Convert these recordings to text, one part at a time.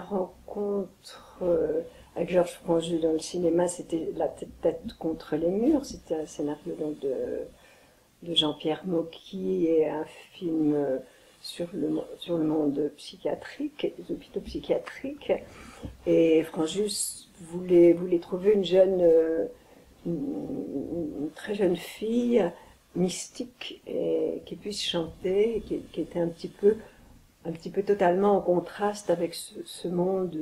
rencontre euh, avec Georges Franju dans le cinéma, c'était La tête contre les murs. C'était un scénario donc de, Jean-Pierre Mocky et un film euh, sur le, sur le monde psychiatrique, les hôpitaux psychiatriques. Et Franjus voulait, trouver une jeune, euh, une, très jeune fille mystique et qui puisse chanter, qui, était un petit peu, un petit peu totalement en contraste avec ce, monde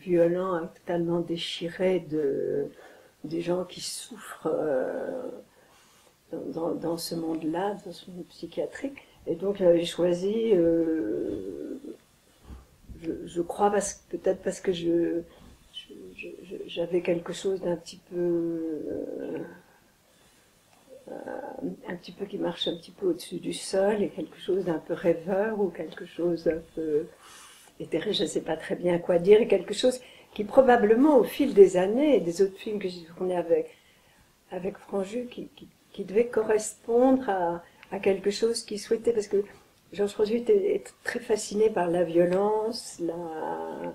violent, totalement déchiré de des gens qui souffrent euh, dans, ce monde-là, dans ce monde psychiatrique. Et donc j'avais choisi, euh, je, crois peut-être parce que je j'avais quelque chose d'un petit peu euh, un petit peu qui marche un petit peu au-dessus du sol et quelque chose d'un peu rêveur ou quelque chose d'un peu éthéré, je ne sais pas très bien quoi dire, et quelque chose qui probablement au fil des années et des autres films que j'ai tournés avec avec Franju qui, qui, devait correspondre à, à quelque chose qu'il souhaitait parce que Georges Franju était très fasciné par la violence, la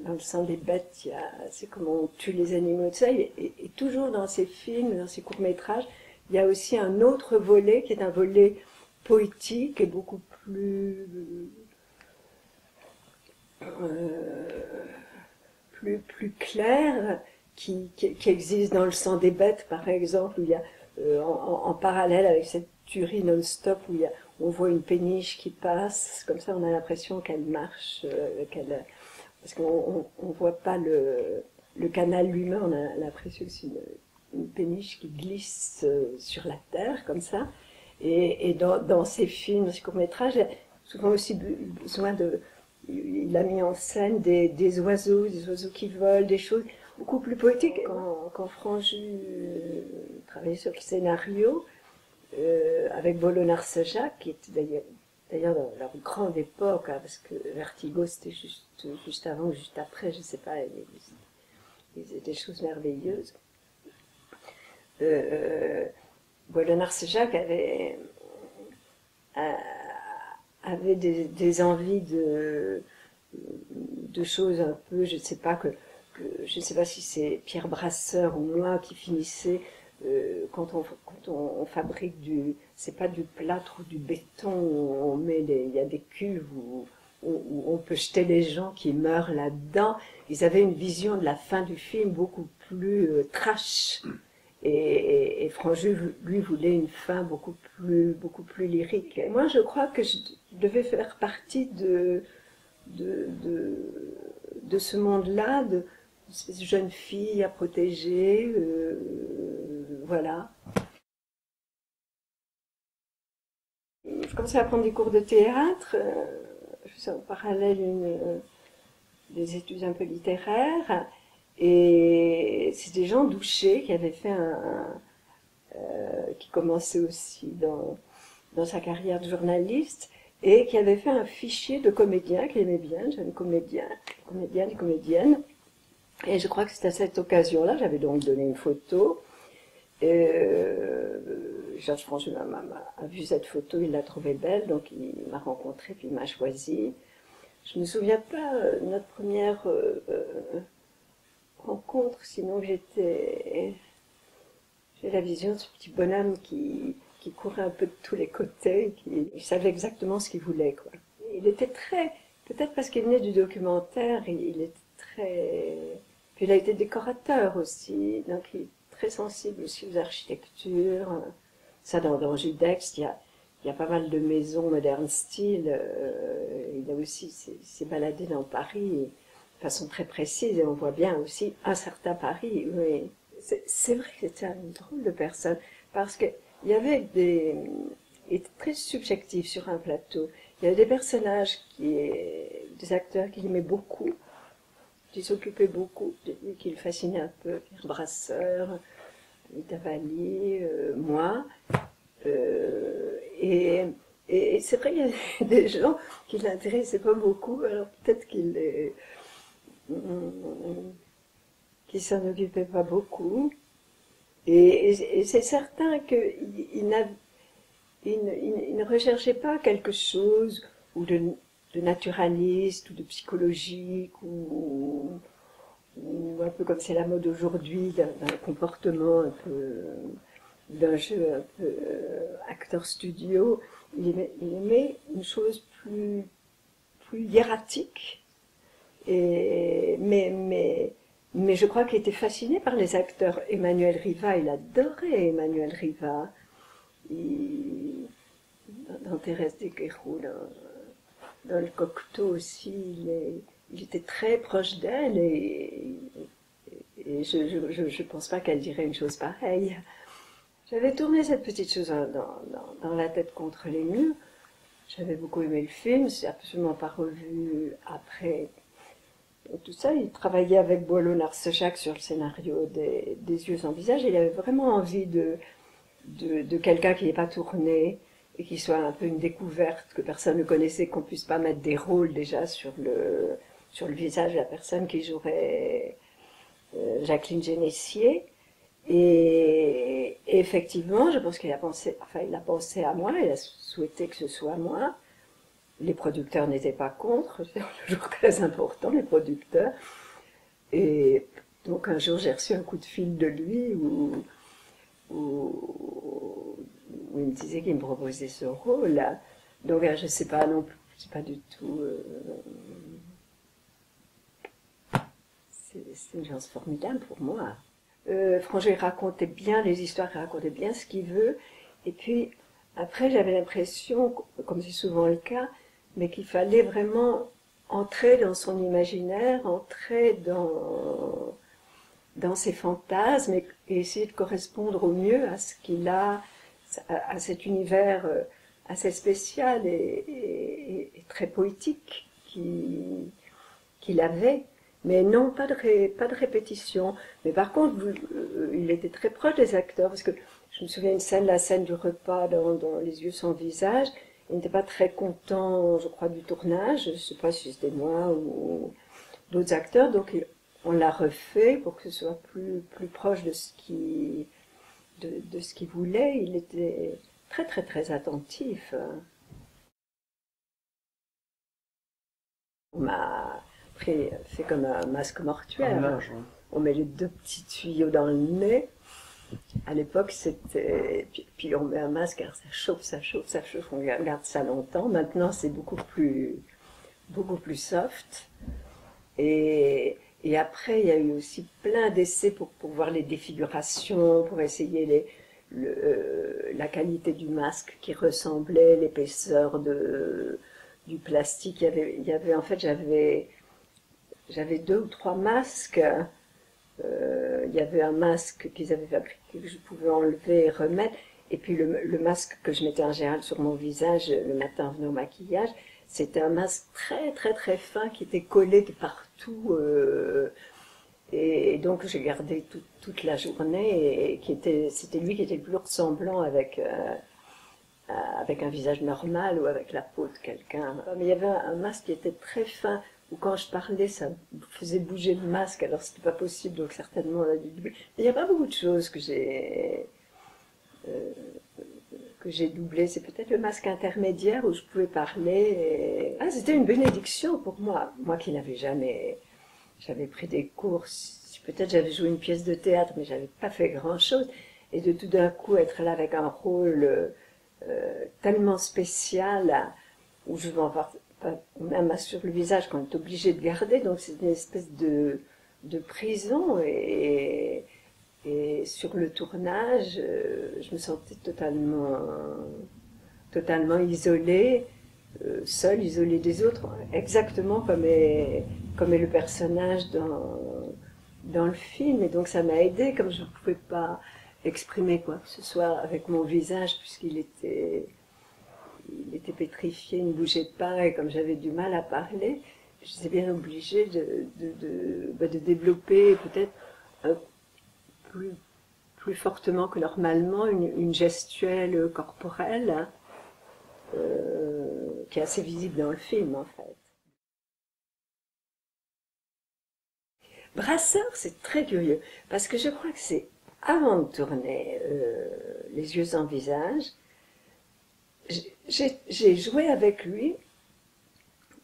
dans le sang des bêtes, c'est comment on tue les animaux, de ça. Et, toujours dans ces films, dans ces courts-métrages, il y a aussi un autre volet qui est un volet poétique et beaucoup plus. Euh, plus, plus clair, qui, qui, existe dans le sang des bêtes, par exemple, où il y a, euh, en, en, parallèle avec cette tuerie non-stop, où il y a, on voit une péniche qui passe, comme ça on a l'impression qu'elle marche, euh, qu'elle, parce qu'on on, voit pas le, canal lui-même, on a l'impression que c'est une, péniche qui glisse euh, sur la terre, comme ça. Et, dans, dans ces films, ces courts-métrages, il a souvent aussi besoin de... Il a mis en scène des, oiseaux, des oiseaux qui volent, des choses beaucoup plus poétiques. Quand, quand Franju euh, travaillait sur le scénario, euh, avec Bolonard-Sejac, qui était d'ailleurs d'ailleurs dans leur grande époque, hein, parce que Vertigo c'était juste, avant ou juste après, je ne sais pas, il y des choses merveilleuses. Euh, Bolonard-Sejac avait, euh, des, envies de, choses un peu, je ne sais pas que, que je ne sais pas si c'est Pierre Brasseur ou moi qui finissait euh, quand, on, fabrique du, c'est pas du plâtre ou du béton, on met il y a des cuves où, on peut jeter les gens qui meurent là-dedans. Ils avaient une vision de la fin du film beaucoup plus euh, trash. Et, et, Franju, lui, voulait une fin beaucoup plus, beaucoup plus lyrique. Moi, je crois que je devais faire partie de, de, de, de ce monde-là, de, cette jeune fille à protéger, euh, voilà. Je commençais à prendre des cours de théâtre, euh, je faisais en parallèle une, des études un peu littéraires, et c'est des gens qui avaient fait un, euh, qui commençait aussi dans, sa carrière de journaliste, et qui avait fait un fichier de comédiens qu'il aimait bien, jeunes comédiens, comédiens et comédiennes, et je crois que c'est à cette occasion-là, j'avais donc donné une photo. Et euh, Georges Franju a, vu cette photo, il l'a trouvée belle, donc il m'a rencontré, puis il m'a choisi. Je me souviens pas euh, notre première euh, euh, rencontre, sinon j'étais, j'ai la vision de ce petit bonhomme qui, qui courait un peu de tous les côtés, qui savait exactement ce qu'il voulait. Il était très, peut-être parce qu'il venait du documentaire, il, il était très puis il a été décorateur aussi, donc il très sensible aussi aux architectures. Ça, dans, dans Judex, il y a, il y a pas mal de maisons modernes style. Euh, il a aussi s'est baladé dans Paris de façon très précise et on voit bien aussi un certain Paris. Oui. C'est vrai que c'était une drôle de personne parce que il y avait des, il était très subjectif sur un plateau. Il y avait des personnages qui, des acteurs qui aimaient beaucoup qui s'occupait beaucoup, qui le fascinait un peu, Pierre Brasseur, Anita euh, moi. Euh, et, c'est vrai, il y a des gens qui l'intéressaient pas beaucoup, alors peut-être qu'il qui s'en occupait pas beaucoup. Et, c'est certain qu'il il, il, ne recherchait pas quelque chose ou de, de naturaliste ou de psychologique ou, un peu comme c'est la mode aujourd'hui, d'un comportement un peu d'un jeu un peu euh, acteur studio, il aimait, une chose plus, plus hiératique. Et, mais, mais, mais je crois qu'il était fasciné par les acteurs. Emmanuel Riva, il adorait Emmanuel Riva. dans Thérèse des dans, le Cocteau aussi, il, il était très proche d'elle et, je ne pense pas qu'elle dirait une chose pareille. J'avais tourné cette petite chose dans, la tête contre les murs. J'avais beaucoup aimé le film, c'est absolument pas revu après tout ça. Il travaillait avec Boileau Narcejac sur le scénario des, Yeux sans visage. Il avait vraiment envie de, de, de quelqu'un qui n'ait pas tourné et qui soit un peu une découverte, que personne ne connaissait, qu'on puisse pas mettre des rôles déjà sur le, sur le visage de la personne qui jouerait euh, Jacqueline Génessier. Et, effectivement, je pense qu'il a pensé, enfin, il a pensé à moi, il a souhaité que ce soit moi. Les producteurs n'étaient pas contre, c'est toujours très important, les producteurs. Et donc un jour, j'ai reçu un coup de fil de lui où, où, il me disait qu'il me proposait ce rôle. Donc je ne sais pas non plus, c'est pas du tout. Euh, c'est une chance formidable pour moi. Euh, Frangé racontait bien les histoires, il racontait bien ce qu'il veut. Et puis, après, j'avais l'impression, comme c'est souvent le cas, mais qu'il fallait vraiment entrer dans son imaginaire, entrer dans, dans ses fantasmes et, essayer de correspondre au mieux à ce qu'il a, à, cet univers euh, assez spécial et, très poétique qu'il avait. Mais non, pas de, de répétition. Mais par contre, euh, il était très proche des acteurs, parce que je me souviens une scène, la scène du repas dans, Les yeux sans visage. Il n'était pas très content, je crois, du tournage. Je ne sais pas si c'était moi ou d'autres acteurs. Donc on l'a refait pour que ce soit plus, proche de ce qu'il de, de ce qu'il voulait. Il était très très très attentif. On m'a fait comme un masque mortuaire. On met les deux petits tuyaux dans le nez. À l'époque, c'était. Puis, on met un masque, ça chauffe, ça chauffe, ça chauffe, on garde ça longtemps. Maintenant, c'est beaucoup plus, beaucoup plus soft. Et, et après, il y a eu aussi plein d'essais pour, voir les défigurations, pour essayer euh, la qualité du masque qui ressemblait, l'épaisseur de, du plastique. Il y avait en fait, j'avais j'avais deux ou trois masques. Euh, il y avait un masque qu'ils avaient fabriqué que je pouvais enlever et remettre. Et puis le, masque que je mettais en général sur mon visage le matin en venant au maquillage, c'était un masque très très très fin qui était collé de partout. Euh, et, donc j'ai gardé toute la journée et qui était, c'était lui qui était le plus ressemblant avec euh, avec un visage normal ou avec la peau de quelqu'un. Mais il y avait un masque qui était très fin ou quand je parlais, ça faisait bouger le masque, alors c'était pas possible, donc certainement on a dû. Il n'y a pas beaucoup de choses que j'ai euh, que j'ai doublé. C'est peut-être le masque intermédiaire où je pouvais parler. Ah, c'était une bénédiction pour moi, moi qui n'avais jamais, j'avais pris des cours. Peut-être j'avais joué une pièce de théâtre, mais j'avais pas fait grand-chose. Et de tout d'un coup être là avec un rôle euh, tellement spécial où je vais avoir même sur le visage qu'on est obligé de garder, donc c'est une espèce de, de prison et sur le tournage, euh, je me sentais totalement, totalement isolée, euh, seule, isolée des autres, exactement comme est, comme est le personnage dans, dans le film. Et donc ça m'a aidé, comme je ne pouvais pas exprimer quoi que ce soit avec mon visage, puisqu'il était il était pétrifié, il ne bougeait pas, et comme j'avais du mal à parler, j'étais bien obligée de, de, de, bah, de développer peut-être plus, plus fortement que normalement une, gestuelle corporelle euh, qui est assez visible dans le film en fait. Brasseur, c'est très curieux, parce que je crois que c'est avant de tourner euh, Les yeux en visage, j'ai joué avec lui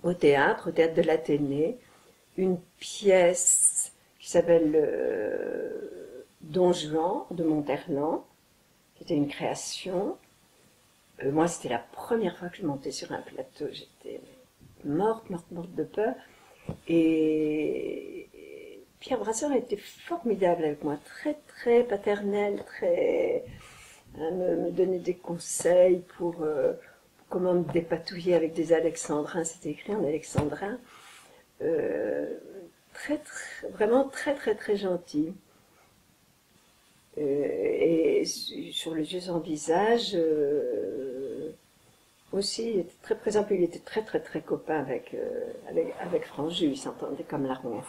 au théâtre, au théâtre de l'Athénée, une pièce qui s'appelle euh, Don Juan de Monterland, qui était une création. Euh, moi, c'était la première fois que je montais sur un plateau. J'étais morte, morte, morte de peur. Et Pierre Brasseur était formidable avec moi, très, très paternel, très. Hein, me, donnait des conseils pour, euh, comment me dépatouiller avec des alexandrins. C'était écrit en alexandrin. Euh, très, vraiment très, très, très gentil. Sur les yeux sans visage, euh, aussi, il était très présent, puis il était très très très copain avec, euh, Franju, il s'entendait comme larron en.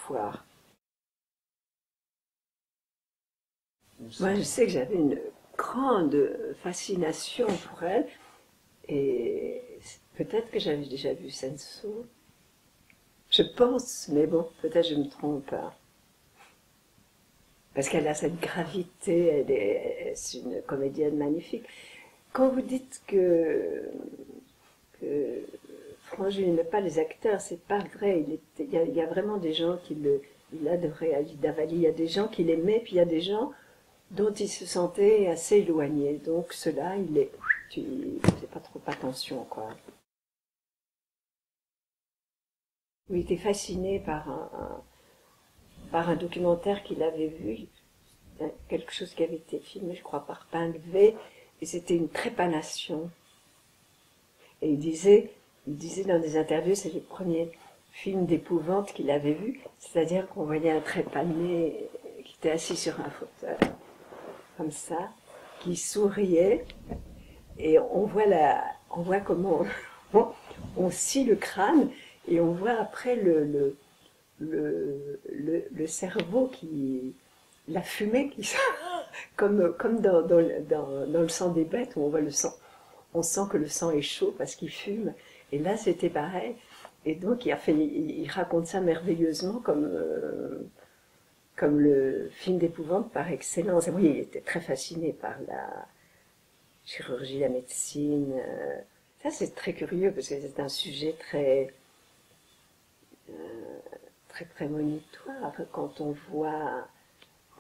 Moi, je sais que j'avais une grande fascination pour elle, et peut-être que j'avais déjà vu Senso. Je pense, mais bon, peut-être je me trompe. Hein. Parce qu'elle a cette gravité, elle est, une comédienne magnifique. Quand vous dites que, que Frangin n'aimait pas les acteurs, c'est pas vrai. Il, y a, vraiment des gens qui le, il adorait Ali Davali. Il y a des gens qui l'aimaient, puis il y a des gens dont il se sentait assez éloigné. Donc cela, il est, tu fais pas trop attention, quoi. Il était fasciné par un par un documentaire qu'il avait vu, quelque chose qui avait été filmé, je crois, par Pinlevé, et c'était une trépanation. Et il disait, il disait dans des interviews, c'est le premier film d'épouvante qu'il avait vu, c'est-à-dire qu'on voyait un trépané qui était assis sur un fauteuil, comme ça, qui souriait, et on voit la, on voit comment on, scie le crâne, et on voit après le le, le, cerveau qui. la fumée qui comme, comme dans, dans, dans, dans, le sang des bêtes où on voit le sang. On sent que le sang est chaud parce qu'il fume. Et là, c'était pareil. Et donc, il, a fait, il, raconte ça merveilleusement comme, euh, comme le film d'épouvante par excellence. Oui, il était très fasciné par la chirurgie, la médecine. Ça, c'est très curieux parce que c'est un sujet très. Euh, très prémonitoire quand on voit,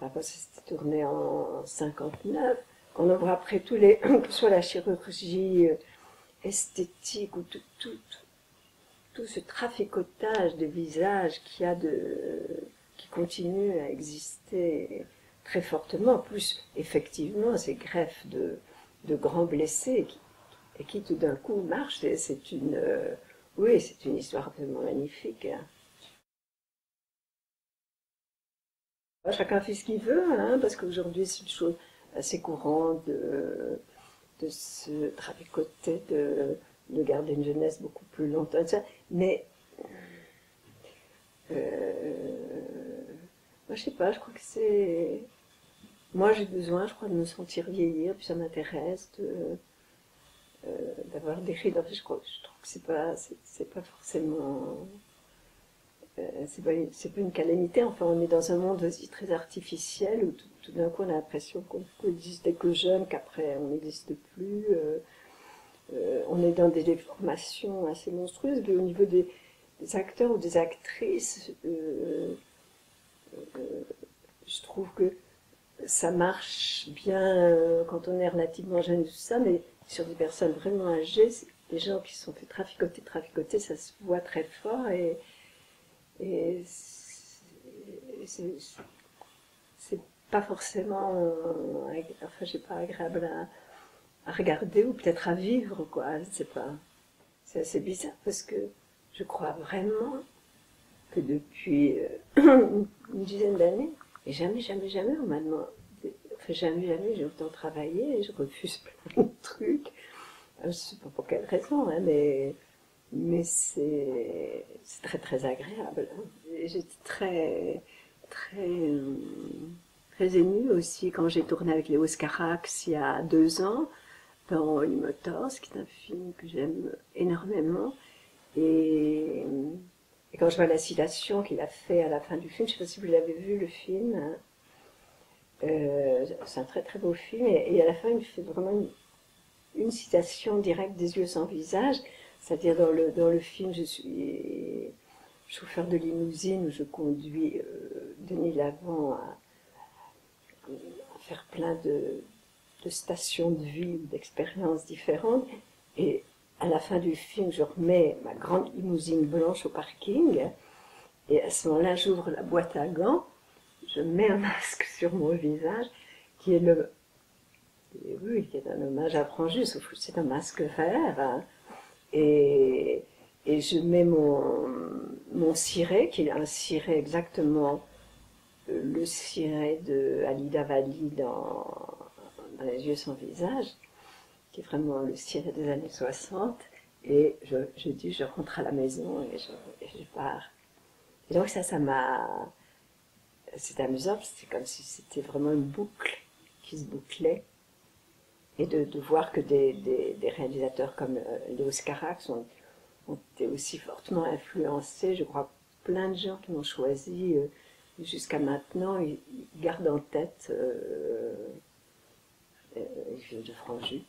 enfin, c'était tourné en 59, quand on voit après tous les, que soit la chirurgie euh, esthétique ou tout, tout, tout ce traficotage de visages qui a de, qui continue à exister très fortement, plus effectivement ces greffes de, de grands blessés et qui tout d'un coup marchent, c'est une, euh, oui, c'est une histoire absolument magnifique. Hein. Chacun fait ce qu'il veut, hein, parce qu'aujourd'hui c'est une chose assez courante de, se traficoter, de, de garder une jeunesse beaucoup plus longtemps. Mais euh, moi je sais pas, je crois que c'est... Moi j'ai besoin, je crois, de me sentir vieillir, puis ça m'intéresse euh, d'avoir des rides. Je, je trouve que c'est pas, c'est pas forcément c'est pas, pas, une calamité. Enfin, on est dans un monde aussi très artificiel où tout, d'un coup on a l'impression qu'on n'existait que jeune, qu'après on n'existe plus. Euh, euh, on est dans des déformations assez monstrueuses. Mais au niveau des, acteurs ou des actrices, euh, euh, je trouve que ça marche bien quand on est relativement jeune et tout ça, mais sur des personnes vraiment âgées, des gens qui se sont fait traficoter, traficoter, ça se voit très fort et et c'est pas forcément, enfin, j'ai pas agréable à, regarder ou peut-être à vivre, quoi. Pas. C'est assez bizarre parce que je crois vraiment que depuis euh, une dizaine d'années, et jamais, jamais, jamais, on m'a demandé, enfin, jamais, jamais, j'ai autant travaillé et je refuse plein de trucs. Je sais pas pour quelle raison, hein, mais mais c'est très très agréable. J'étais très très très émue aussi quand j'ai tourné avec les Oscarax il y a deux ans dans Motors, qui est un film que j'aime énormément. Et, quand je vois la citation qu'il a fait à la fin du film, je ne sais pas si vous l'avez vu le film, hein, euh, c'est un très très beau film, et, à la fin il fait vraiment une citation directe des yeux sans visage C'est-à-dire dans le, dans le film, je suis chauffeur de limousine où je conduis euh, Denis Lavant à, faire plein de, stations de vie, d'expériences différentes. Et à la fin du film, je remets ma grande limousine blanche au parking. Et à ce moment-là, j'ouvre la boîte à gants, je mets un masque sur mon visage, qui est le, oui, qui est un hommage à que c'est un masque vert. Hein. Et, je mets mon, mon ciré, qui est un ciré exactement euh, le ciré de Alida Valli dans, dans Les yeux sans visage, qui est vraiment le ciré des années 60. Et je, je dis, je rentre à la maison et je, et je pars. Et donc ça, ça m'a... C'est amusant, c'est comme si c'était vraiment une boucle qui se bouclait. Et de, de voir que des, des, des, réalisateurs comme euh, Léo Scarax ont, ont, été aussi fortement influencés. Je crois plein de gens qui m'ont choisi euh, jusqu'à maintenant, ils, ils, gardent en tête euh, euh, de Franju.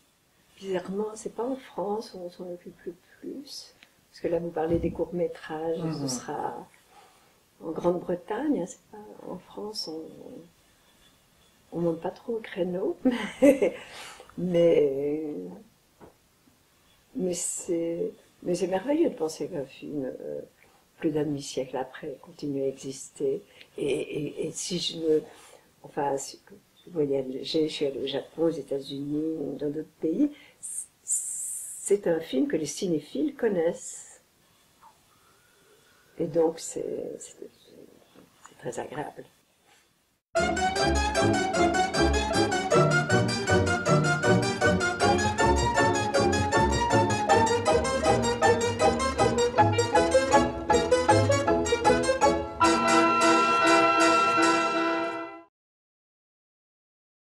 Bizarrement, c'est pas en France où on s'en occupe le plus. Parce que là, vous parlez des courts-métrages, mmh. ce sera en Grande-Bretagne, hein, c'est pas en France, on, on monte pas trop au créneau, mais mais, mais c'est merveilleux de penser qu'un film euh, plus d'un demi-siècle après continue à exister et, et, si je me enfin si, voyez je suis allée au Japon aux États-Unis dans d'autres pays c'est un film que les cinéphiles connaissent et donc c'est très agréable.